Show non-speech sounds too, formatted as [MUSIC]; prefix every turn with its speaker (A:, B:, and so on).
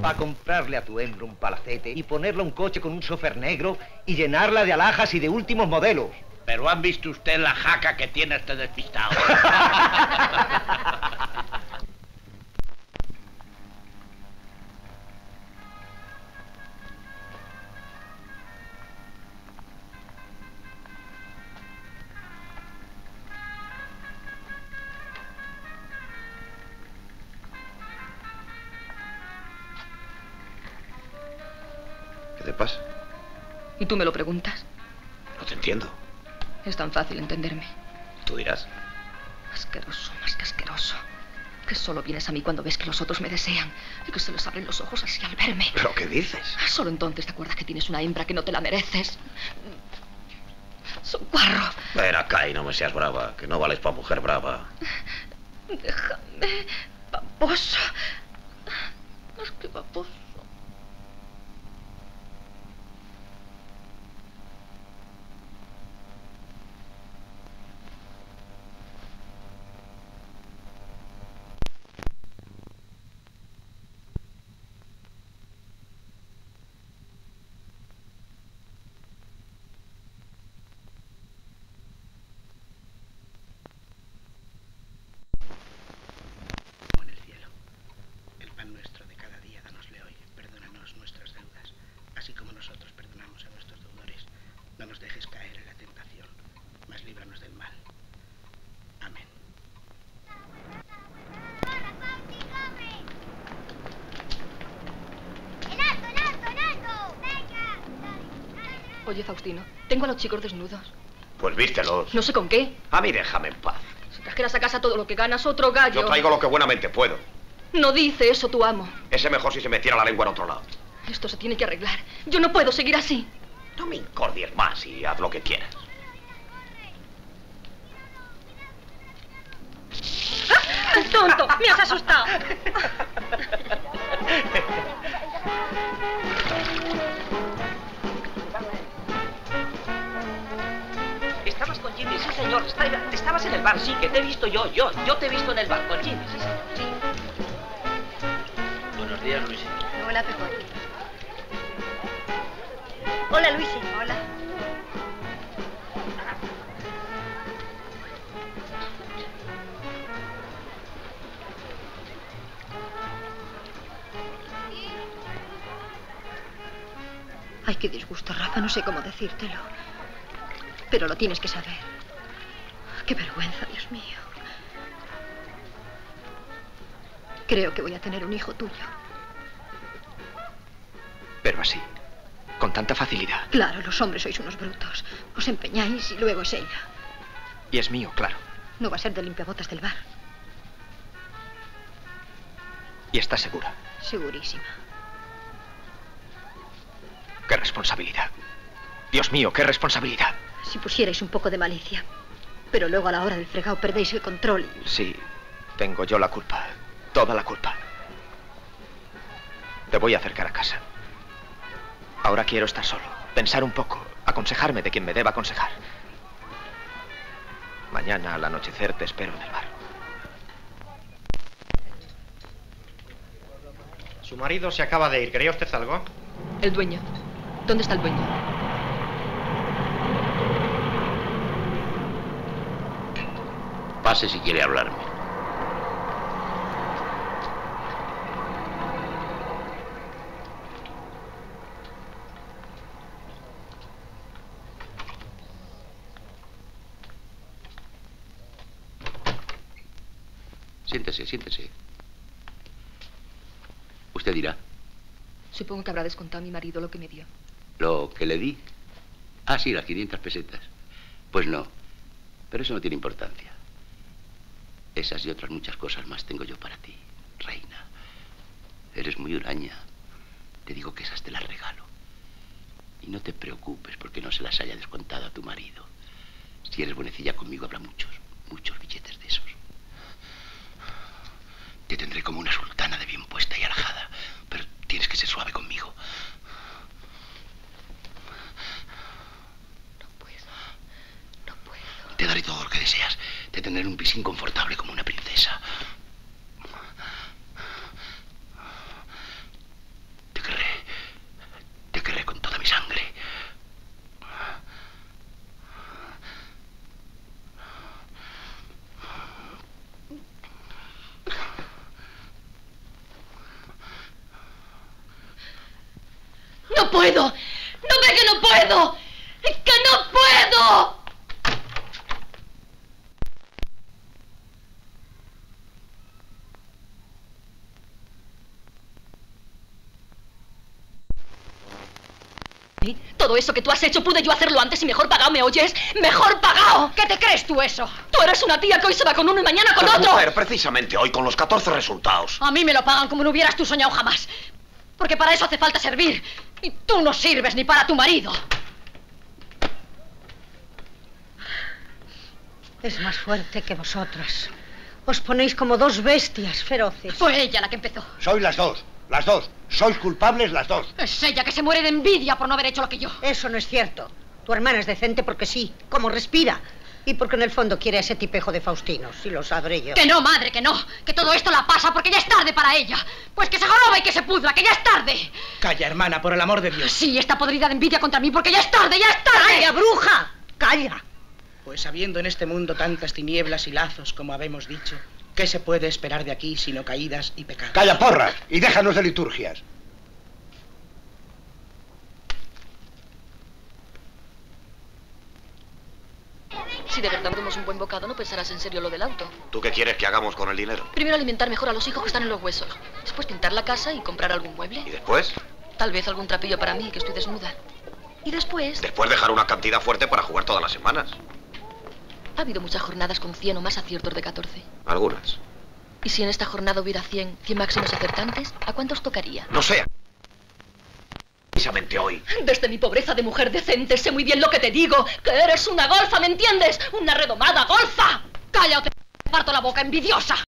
A: Para comprarle a tu hembra un palacete y ponerle un coche con un chofer negro y llenarla de alhajas y de últimos modelos.
B: Pero han visto usted la jaca que tiene este despistado. [LAUGHS]
C: te pasa?
D: ¿Y tú me lo preguntas?
C: No te entiendo.
D: Es tan fácil entenderme.
C: Tú dirás.
D: Asqueroso, más que asqueroso. Que solo vienes a mí cuando ves que los otros me desean y que se les abren los ojos así al verme.
C: ¿Pero qué dices?
D: Solo entonces te acuerdas que tienes una hembra que no te la mereces. Socorro.
C: Ven acá y no me seas brava, que no vales para mujer brava.
D: Déjame. Baboso. Más que baboso. Oye, Faustino, tengo a los chicos desnudos.
C: Pues vístelos.
D: No sé con qué.
C: A mí déjame en paz.
D: Si trajeras a casa todo lo que ganas, otro gallo.
C: Yo traigo lo que buenamente puedo.
D: No dice eso tu amo.
C: Ese mejor si se metiera la lengua en otro lado.
D: Esto se tiene que arreglar. Yo no puedo seguir así.
C: No me incordies más y haz lo que quieras.
D: ¡Tonto! ¡Me has asustado! [LAUGHS]
E: Está- Estabas en el bar, sí, que te he visto yo, yo. Yo te he visto en el bar con Jimmy, sí, señor. sí.
B: Buenos días, Luis.
F: Hola, Pepe. Hola, Luisi. Hola. Ay, qué disgusto, Rafa. No sé cómo decírtelo. Pero lo tienes que saber. Qué vergüenza, Dios mío. Creo que voy a tener un hijo tuyo.
G: Pero así, con tanta facilidad.
F: Claro, los hombres sois unos brutos. Os empeñáis y luego es ella.
G: Y es mío, claro.
F: No va a ser de limpiabotas del bar.
G: Y estás segura.
F: Segurísima.
G: Qué responsabilidad. Dios mío, qué responsabilidad.
F: Si pusierais un poco de malicia. Pero luego a la hora del fregado perdéis el control.
G: Sí, tengo yo la culpa. Toda la culpa. Te voy a acercar a casa. Ahora quiero estar solo, pensar un poco, aconsejarme de quien me deba aconsejar. Mañana al anochecer te espero en el bar.
H: Su marido se acaba de ir. ¿Quería usted algo?
D: El dueño. ¿Dónde está el dueño?
B: Pase si quiere hablarme. Siéntese, siéntese. Usted dirá,
D: Supongo que habrá descontado a mi marido lo que me dio.
B: ¿lo que le di? Ah, sí, las 500 pesetas. Pues no, pero eso no tiene importancia. Esas y otras muchas cosas más tengo yo para ti, reina. Eres muy huraña. Te digo que esas te las regalo. Y no te preocupes porque no se las haya descontado a tu marido. Si eres buenecilla conmigo habrá muchos, muchos billetes de esos. Te tendré como una sultana de bien puesta y alajada, pero tienes que ser suave conmigo. Te daré todo lo que deseas. Te tendré en un pisín confortable como una princesa.
D: No puedo! ¡No ve que no puedo! ¡Que no puedo! Todo eso que tú has hecho pude yo hacerlo antes y mejor pagado, ¿me oyes? ¡Mejor pagado!
F: ¿Qué te crees tú eso?
D: Tú eres una tía que hoy se va con uno y mañana con
C: Pero,
D: otro.
C: mujer, precisamente hoy, con los 14 resultados.
F: A mí me lo pagan como no hubieras tú soñado jamás. Porque para eso hace falta servir. Y tú no sirves ni para tu marido. Es más fuerte que vosotras. Os ponéis como dos bestias feroces. Fue ella la que empezó.
I: Sois las dos, las dos. Sois culpables las dos.
F: Es ella que se muere de envidia por no haber hecho lo que yo. Eso no es cierto. Tu hermana es decente porque sí, como respira. Y porque en el fondo quiere a ese tipejo de Faustino, si lo sabré yo. Que no, madre, que no. Que todo esto la pasa porque ya es tarde para ella. Pues que se joroba y que se pudra, que ya es tarde.
J: Calla, hermana, por el amor de Dios.
F: Sí, está podrida de envidia contra mí porque ya es tarde, ya es tarde. ¡Calla, bruja! ¡Calla!
J: Pues habiendo en este mundo tantas tinieblas y lazos como habemos dicho, ¿qué se puede esperar de aquí sino caídas y pecados?
I: Calla porras y déjanos de liturgias.
D: Si de verdad damos un buen bocado, no pensarás en serio lo del auto.
C: ¿Tú qué quieres que hagamos con el dinero?
D: Primero alimentar mejor a los hijos que están en los huesos. Después pintar la casa y comprar algún
C: ¿Y
D: mueble.
C: después?
D: Tal vez algún trapillo para mí, que estoy desnuda. Y después...
C: Después dejar una cantidad fuerte para jugar todas las semanas.
D: Ha habido muchas jornadas con 100 o más aciertos de 14.
C: Algunas.
D: ¿Y si en esta jornada hubiera 100, 100 máximos acertantes? ¿A cuántos tocaría?
C: No sé. Precisamente hoy.
D: Desde mi pobreza de mujer decente sé muy bien lo que te digo, que eres una golfa, ¿me entiendes? Una redomada golfa.
F: ¡Calla o te parto la boca, envidiosa!